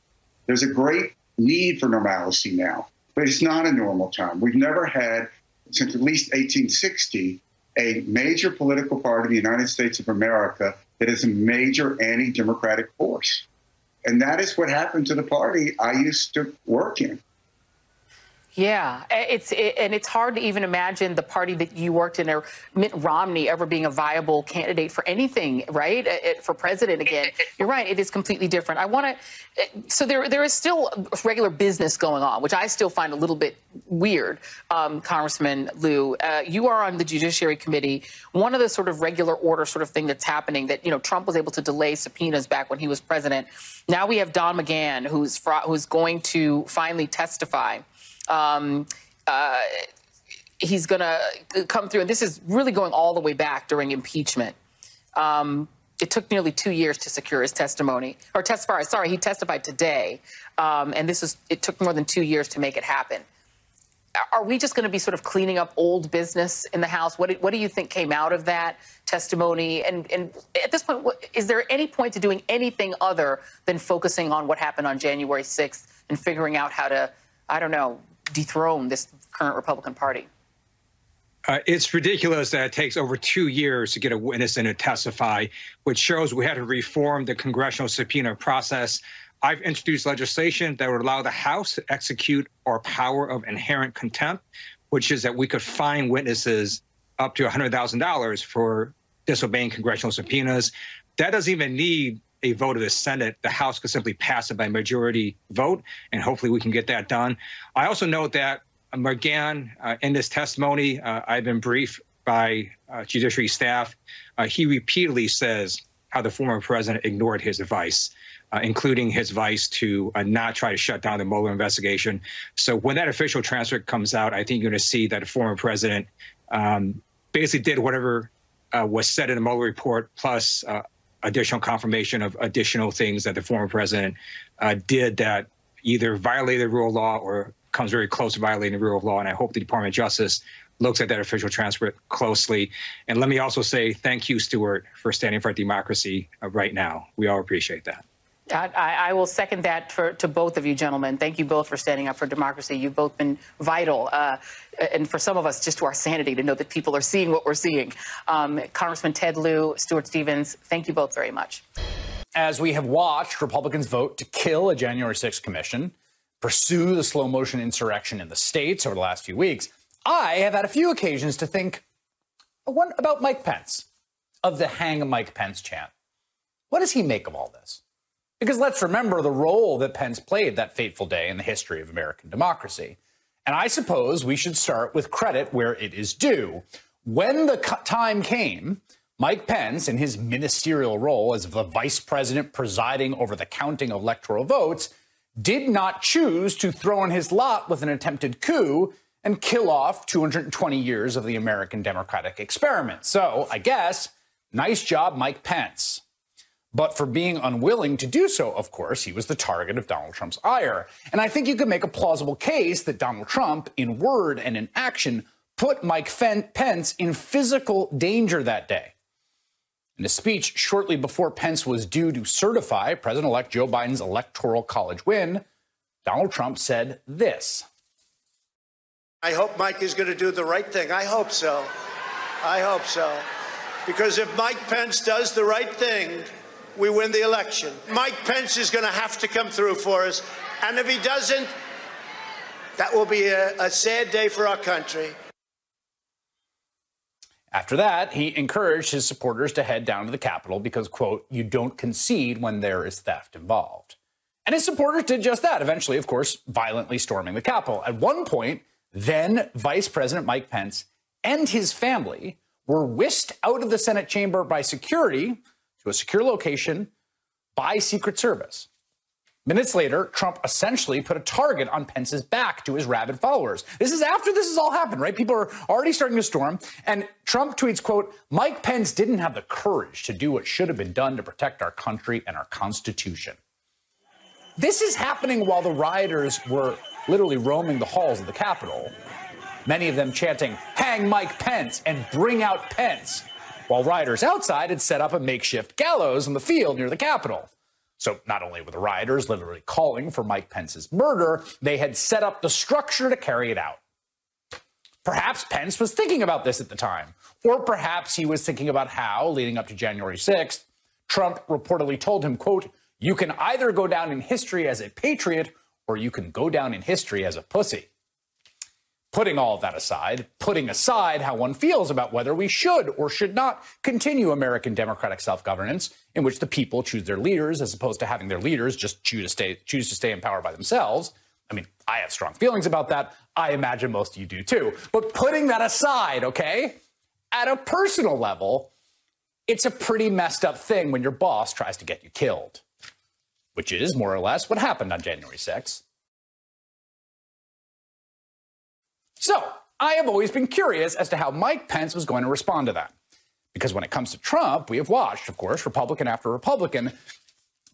There's a great need for normalcy now, but it's not a normal time. We've never had, since at least 1860, a major political party in the United States of America that is a major anti democratic force. And that is what happened to the party I used to work in. Yeah, it's it, and it's hard to even imagine the party that you worked in, or Mitt Romney, ever being a viable candidate for anything, right? For president again. You're right; it is completely different. I want to. So there, there is still regular business going on, which I still find a little bit weird. Um, Congressman Lieu, uh, you are on the Judiciary Committee. One of the sort of regular order sort of thing that's happening that you know Trump was able to delay subpoenas back when he was president. Now we have Don McGahn, who's who's going to finally testify. Um, uh, he's going to come through, and this is really going all the way back during impeachment. Um, it took nearly two years to secure his testimony, or testify. Sorry, he testified today, um, and this is it took more than two years to make it happen. Are we just going to be sort of cleaning up old business in the House? What, what do you think came out of that testimony? And, and at this point, what, is there any point to doing anything other than focusing on what happened on January 6th and figuring out how to, I don't know, dethrone this current Republican Party? Uh, it's ridiculous that it takes over two years to get a witness in to testify, which shows we had to reform the congressional subpoena process. I've introduced legislation that would allow the House to execute our power of inherent contempt, which is that we could fine witnesses up to $100,000 for disobeying congressional subpoenas. That doesn't even need a vote of the Senate. The House could simply pass it by majority vote, and hopefully we can get that done. I also note that McGahn, uh, in this testimony, uh, I've been briefed by uh, Judiciary staff. Uh, he repeatedly says how the former president ignored his advice. Uh, including his advice to uh, not try to shut down the Mueller investigation. So when that official transcript comes out, I think you're going to see that the former president um, basically did whatever was said in the Mueller report, plus additional confirmation of additional things that the former president did that either violated the rule of law or comes very close to violating the rule of law. And I hope the Department of Justice looks at that official transcript closely. And let me also say thank you, Stuart, for standing for democracy uh, right now. We all appreciate that. I, I, will second that for, to both of you gentlemen. Thank you both for standing up for democracy. You've both been vital, uh, and for some of us, just to our sanity to know that people are seeing what we're seeing. Um, Congressman Ted Lieu, Stuart Stevens, thank you both very much. As we have watched Republicans vote to kill a January 6th commission, pursue the slow motion insurrection in the states over the last few weeks, I have had a few occasions to think about Mike Pence, of the hang Mike Pence chant. What does he make of all this? Because let's remember the role that Pence played that fateful day in the history of American democracy. And I suppose we should start with credit where it is due. When the time came, Mike Pence, in his ministerial role as the vice president presiding over the counting of electoral votes, did not choose to throw in his lot with an attempted coup and kill off 220 years of the American democratic experiment. So, I guess, nice job, Mike Pence. But for being unwilling to do so, of course, he was the target of Donald Trump's ire. And I think you could make a plausible case that Donald Trump, in word and in action, put Mike Pence in physical danger that day. In a speech shortly before Pence was due to certify President elect Joe Biden's electoral college win, Donald Trump said this I hope Mike is going to do the right thing. I hope so. I hope so. Because if Mike Pence does the right thing, we win the election. Mike Pence is going to have to come through for us. And if he doesn't, that will be a, a sad day for our country. After that, he encouraged his supporters to head down to the Capitol because, quote, you don't concede when there is theft involved. And his supporters did just that, eventually, of course, violently storming the Capitol. At one point, then Vice President Mike Pence and his family were whisked out of the Senate chamber by security to a secure location by Secret Service. Minutes later, Trump essentially put a target on Pence's back to his rabid followers. This is after this has all happened, right? People are already starting to storm. And Trump tweets, quote, Mike Pence didn't have the courage to do what should have been done to protect our country and our Constitution. This is happening while the rioters were literally roaming the halls of the Capitol, many of them chanting, hang Mike Pence and bring out Pence, while rioters outside had set up a makeshift gallows in the field near the Capitol. So not only were the rioters literally calling for Mike Pence's murder, they had set up the structure to carry it out. Perhaps Pence was thinking about this at the time, or perhaps he was thinking about how, leading up to January 6th, Trump reportedly told him, quote, you can either go down in history as a patriot or you can go down in history as a pussy. Putting all that aside, putting aside how one feels about whether we should or should not continue American democratic self-governance in which the people choose their leaders as opposed to having their leaders just choose to stay choose to stay in power by themselves. I mean, I have strong feelings about that. I imagine most of you do too. But putting that aside, okay? At a personal level, it's a pretty messed up thing when your boss tries to get you killed, which is more or less what happened on January 6th. So I have always been curious as to how Mike Pence was going to respond to that. Because when it comes to Trump, we have watched, of course, Republican after Republican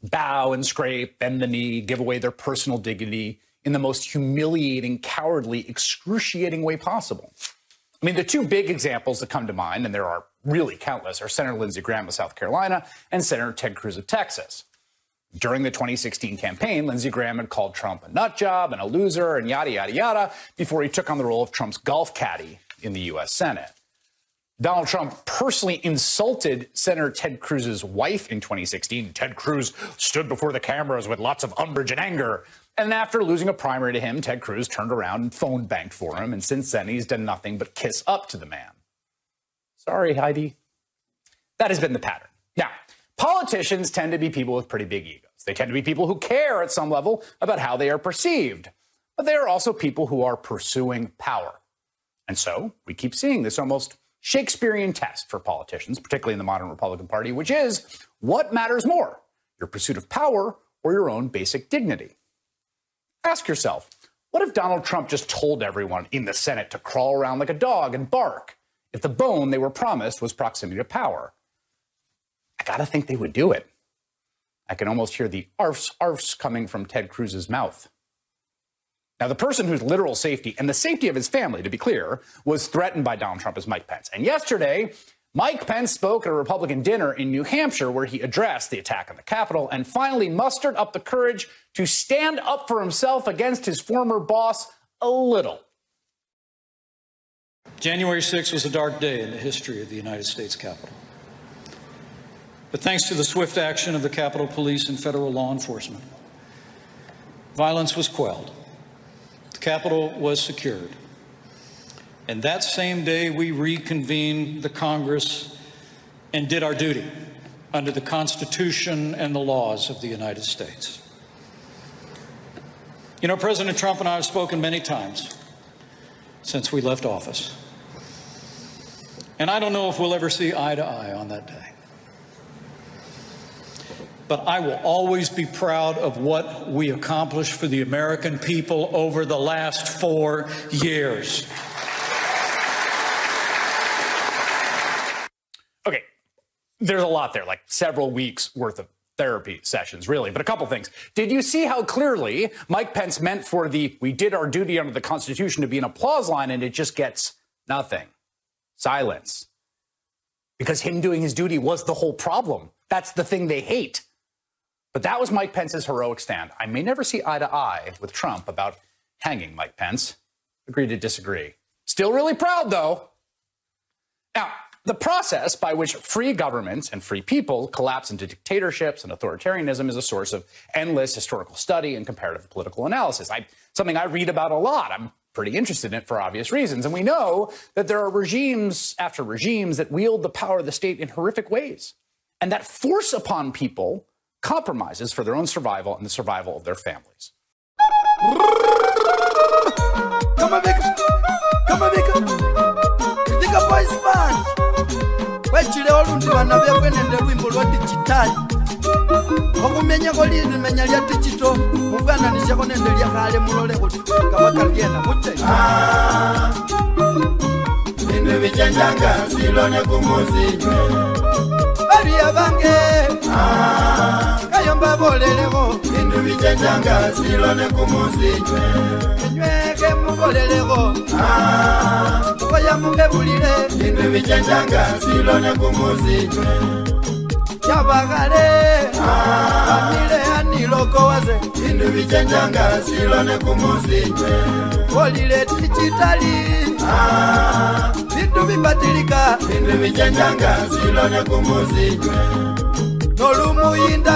bow and scrape, bend the knee, give away their personal dignity in the most humiliating, cowardly, excruciating way possible. I mean, the two big examples that come to mind, and there are really countless, are Senator Lindsey Graham of South Carolina and Senator Ted Cruz of Texas. During the 2016 campaign, Lindsey Graham had called Trump a nut job and a loser and yada, yada, yada before he took on the role of Trump's golf caddy in the U.S. Senate. Donald Trump personally insulted Senator Ted Cruz's wife in 2016. Ted Cruz stood before the cameras with lots of umbrage and anger. And after losing a primary to him, Ted Cruz turned around and phone banked for him. And since then, he's done nothing but kiss up to the man. Sorry, Heidi. That has been the pattern. Now, politicians tend to be people with pretty big egos. They tend to be people who care at some level about how they are perceived. But they are also people who are pursuing power. And so we keep seeing this almost Shakespearean test for politicians, particularly in the modern Republican Party, which is what matters more, your pursuit of power or your own basic dignity? Ask yourself, what if Donald Trump just told everyone in the Senate to crawl around like a dog and bark if the bone they were promised was proximity to power? I gotta think they would do it. I can almost hear the arfs arfs coming from Ted Cruz's mouth. Now, the person whose literal safety and the safety of his family, to be clear, was threatened by Donald Trump is Mike Pence. And yesterday, Mike Pence spoke at a Republican dinner in New Hampshire where he addressed the attack on the Capitol and finally mustered up the courage to stand up for himself against his former boss a little. January 6th was a dark day in the history of the United States Capitol. But thanks to the swift action of the Capitol Police and federal law enforcement, violence was quelled. The Capitol was secured. And that same day, we reconvened the Congress and did our duty under the Constitution and the laws of the United States. You know, President Trump and I have spoken many times since we left office. And I don't know if we'll ever see eye to eye on that day. But I will always be proud of what we accomplished for the American people over the last four years. Okay, there's a lot there, like several weeks worth of therapy sessions, really. But a couple things. Did you see how clearly Mike Pence meant for the we did our duty under the Constitution to be an applause line and it just gets nothing? Silence. Because him doing his duty was the whole problem. That's the thing they hate. But that was Mike Pence's heroic stand. I may never see eye to eye with Trump about hanging Mike Pence. Agree to disagree. Still really proud, though. Now, the process by which free governments and free people collapse into dictatorships and authoritarianism is a source of endless historical study and comparative political analysis. I, something I read about a lot. I'm pretty interested in it for obvious reasons. And we know that there are regimes after regimes that wield the power of the state in horrific ways and that force upon people compromises for their own survival and the survival of their families. Kama vika, kama vika, kritika boys band. Wechile olundi bana byakwenende lwimbo lwa digitali okumenyako lili limenya lya digito mufwananisheko nende lyakhale mulole kuti kabaka lyena mute. Ah. Bindu bichenjanga silone kumuzinywe baliya bange kayomba boleleko bindu bichenjanga silone kumuzinywe enyweke muboleleko koya mukebulile bindu bichenjanga silone kumuzinywe yabagale amile aniloko waze. Bindu bichenjanga silone kumuzinywe bolile dichitali bindu bibatilika bindu bichenjanga silone kumuzinywe nolumuyinda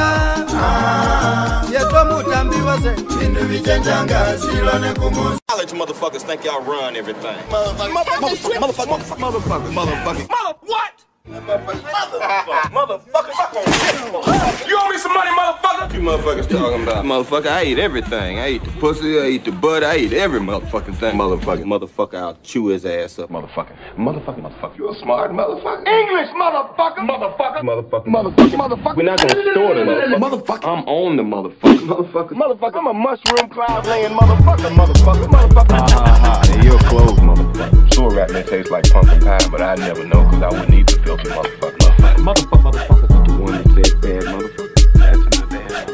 ah. yeto mutambi waze bindu bichenjanga silone kumuzinywe College motherfuckers think y'all run everything. Motherfucker, motherfucker, motherfucker, motherfucker, motherfucker. Mother what? Motherfucker, motherfucker, You owe me some money, motherfucker. You motherfuckers talking about? Motherfucker, I eat everything. I eat the pussy, I eat the butt, I eat every motherfucking thing. Motherfucker, motherfucker, I'll chew his ass up, motherfucker. Motherfucker, motherfucker. You a smart motherfucker. English, motherfucker. Motherfucker. Motherfucker. Motherfucker. Motherfucker. We're not gonna store the motherfucker. Motherfucker. I'm on the motherfucker. Motherfucker. Motherfucker. I'm a mushroom cloud laying motherfucker. Motherfucker. Motherfucker. Ha ha ha. You're clothes, motherfucker. Sure rat may taste like pumpkin pie, but I never know because I wouldn't eat the filthy motherfucker. Motherfucker. Motherfucker. The one bad motherfucker. That's my bad.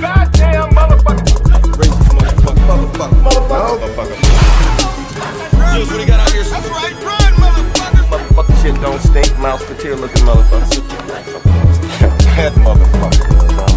Goddamn motherfucker. Racist motherfucker. Motherfucker. Motherfucker. That's right, run, motherfucker. Motherfucker shit don't stink. Mouse patir looking motherfucker. that motherfucker.